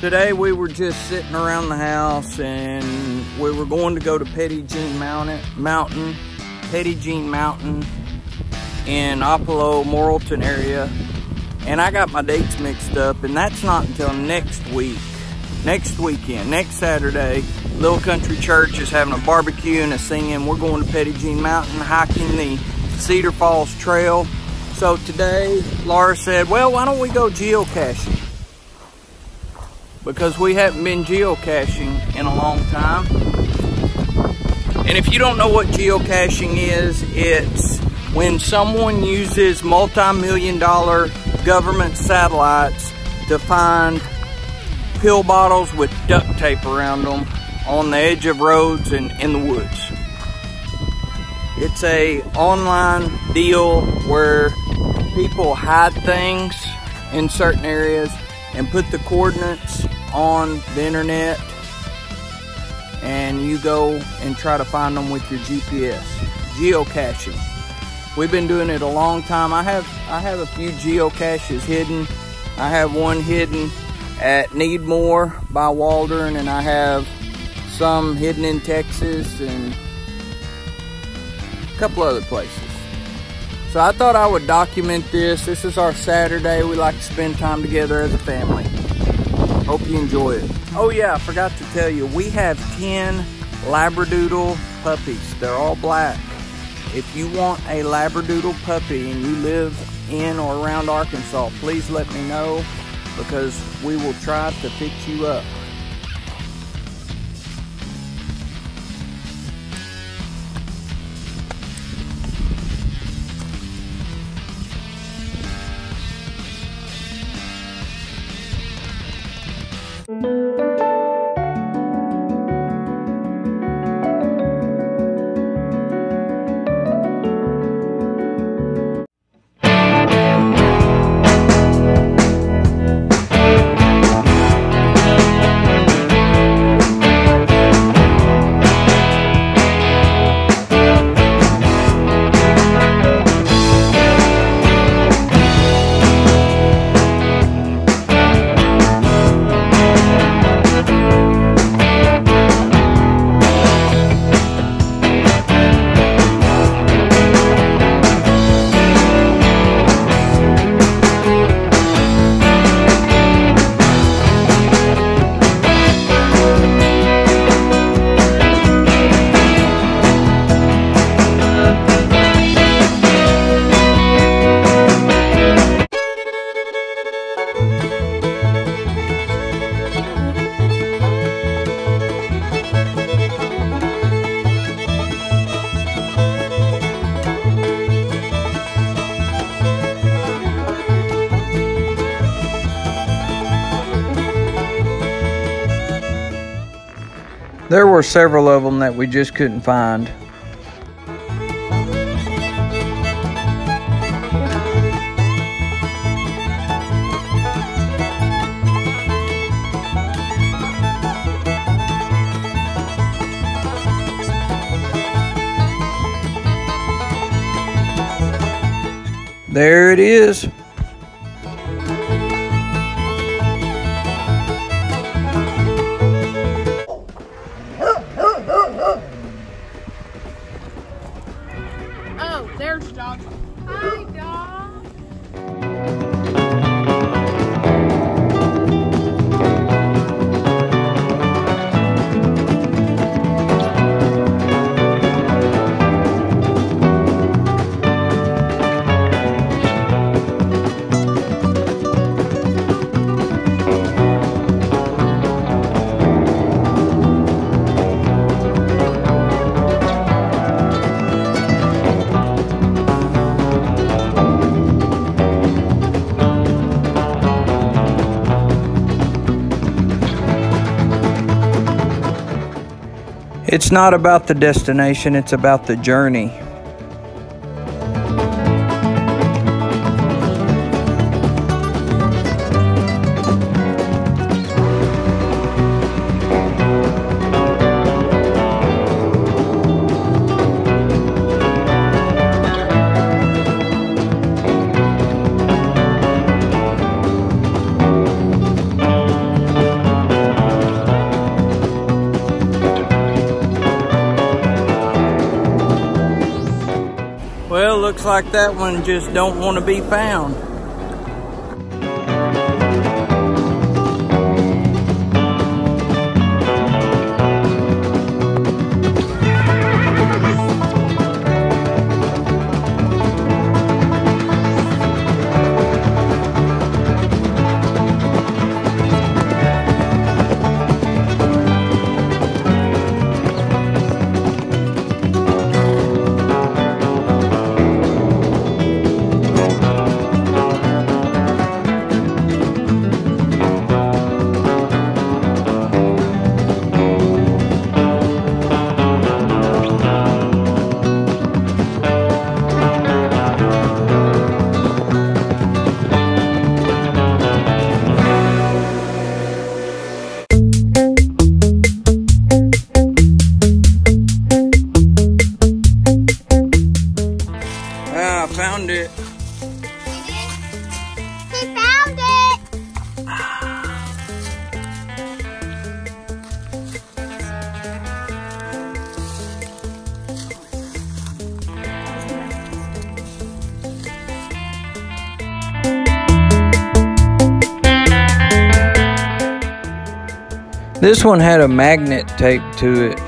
Today we were just sitting around the house and we were going to go to Petit Jean Mountain, Mountain Petit Jean Mountain in Oppelo, Morrilton area. And I got my dates mixed up and that's not until next week. Next weekend, next Saturday, Little Country Church is having a barbecue and a singing. We're going to Petit Jean Mountain, hiking the Cedar Falls Trail. So today, Laura said, well, why don't we go geocaching? Because we haven't been geocaching in a long time. And if you don't know what geocaching is, it's when someone uses multi-million dollar government satellites to find pill bottles with duct tape around them on the edge of roads and in the woods. It's a online deal where people hide things in certain areas and put the coordinates on the internet and you go and try to find them with your GPS. Geocaching. We've been doing it a long time. I have I have a few geocaches hidden. I have one hidden at Needmore by Waldron and I have some hidden in Texas and a couple other places. So I thought I would document this. This is our Saturday. We like to spend time together as a family. Hope you enjoy it. Oh yeah, I forgot to tell you, we have 10 Labradoodle puppies. They're all black. If you want a Labradoodle puppy and you live in or around Arkansas, please let me know because we will try to fix you up. There were several of them that we just couldn't find. There it is. It's not about the destination, it's about the journey. Like that one just don't want to be found. This one had a magnet taped to it.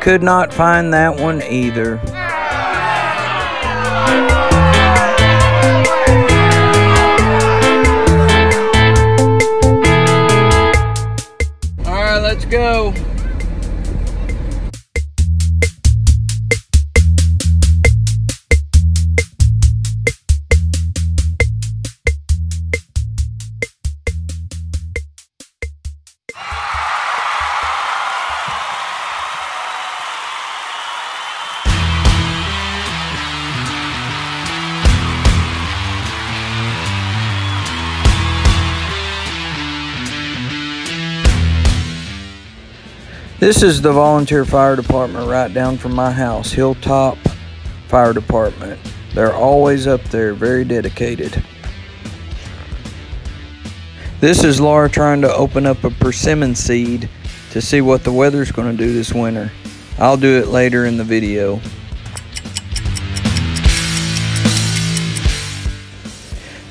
Could not find that one either. This is the volunteer fire department right down from my house, Hilltop Fire Department. They're always up there, very dedicated. This is Laura trying to open up a persimmon seed to see what the weather's going to do this winter. I'll do it later in the video.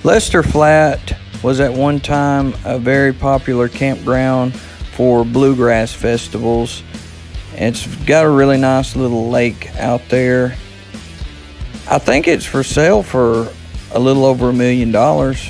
Lester Flat was at one time a very popular campground for bluegrass festivals. It's got a really nice little lake out there. I think it's for sale for a little over a million dollars.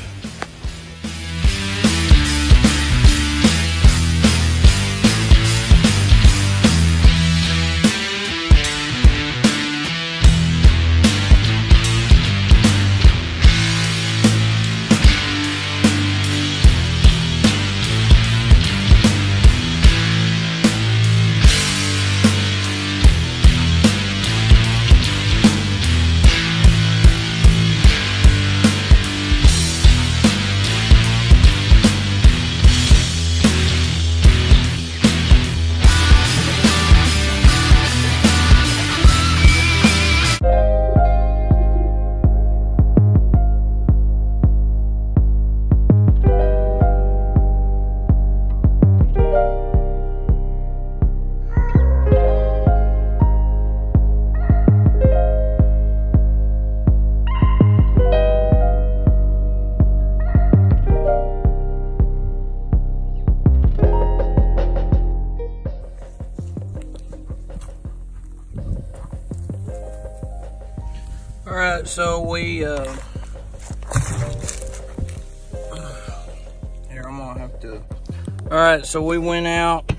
Right, so we, uh, here, I'm gonna have to, all right, so we went out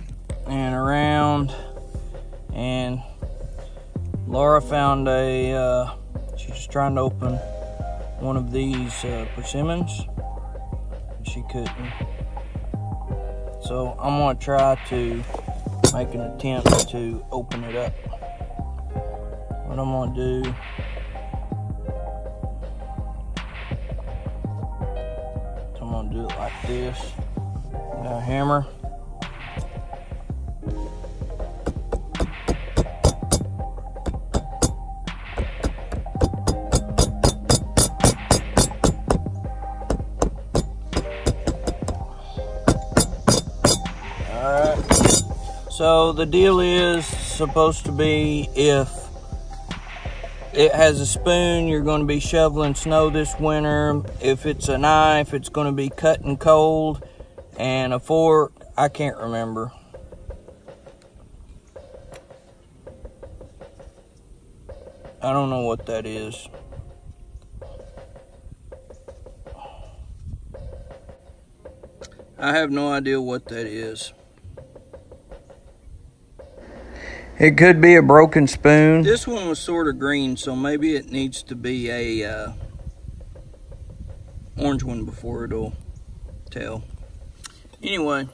and around and Laura found a, uh, she's trying to open one of these uh, persimmons. She couldn't. So I'm gonna try to make an attempt to open it up. What I'm gonna do I'm gonna do it like this. A hammer. So the deal is supposed to be if it has a spoon, you're going to be shoveling snow this winter. If it's a knife, it's going to be cutting cold. And a fork, I can't remember. I don't know what that is. I have no idea what that is. It could be a broken spoon. This one was sort of green, so maybe it needs to be a uh, orange one before it'll tell. Anyway,